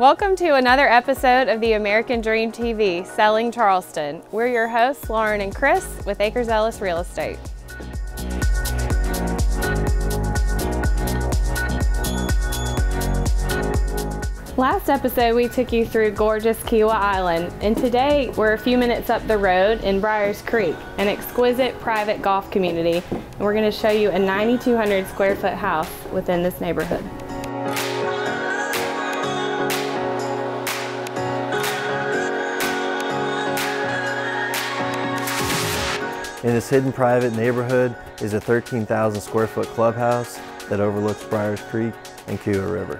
Welcome to another episode of the American Dream TV, Selling Charleston. We're your hosts, Lauren and Chris, with Akers Ellis Real Estate. Last episode, we took you through gorgeous Kiawah Island, and today we're a few minutes up the road in Briars Creek, an exquisite private golf community, and we're going to show you a 9,200 square foot house within this neighborhood. In this hidden private neighborhood is a 13,000 square foot clubhouse that overlooks Briars Creek and Kiawah River.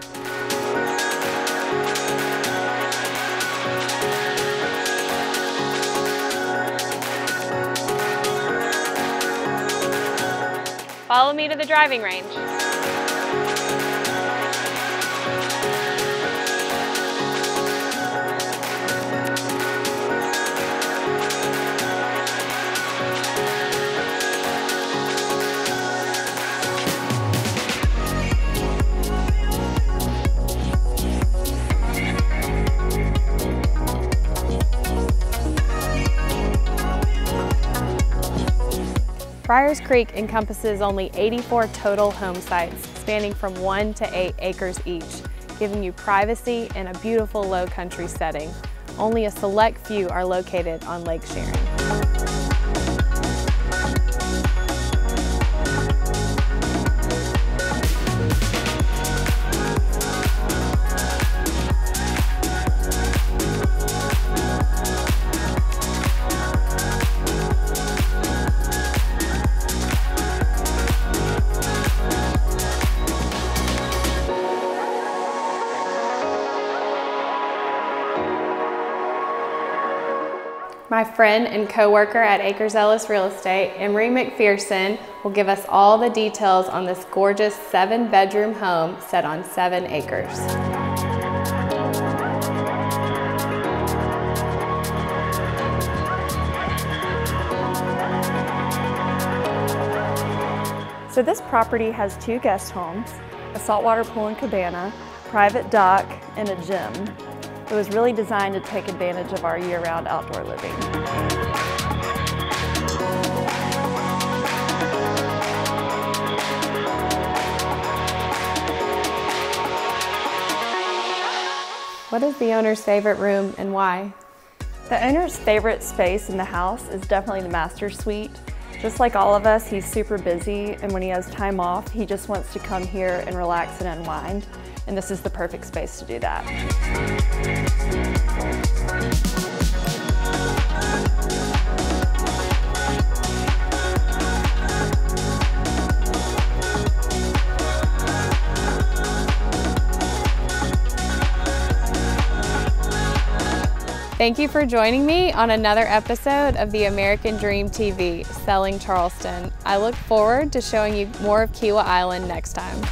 Follow me to the driving range. Briars Creek encompasses only 84 total home sites, spanning from one to eight acres each, giving you privacy in a beautiful low country setting. Only a select few are located on Lake Sharon. My friend and co-worker at Akers Ellis Real Estate, Emery Macpherson, will give us all the details on this gorgeous seven bedroom home set on seven acres. So this property has two guest homes, a saltwater pool and cabana, private dock, and a gym. It was really designed to take advantage of our year-round outdoor living. What is the owner's favorite room and why? The owner's favorite space in the house is definitely the master suite. Just like all of us, he's super busy and when he has time off, he just wants to come here and relax and unwind. And this is the perfect space to do that. Thank you for joining me on another episode of the American Dream TV, Selling Charleston. I look forward to showing you more of Kiawah Island next time.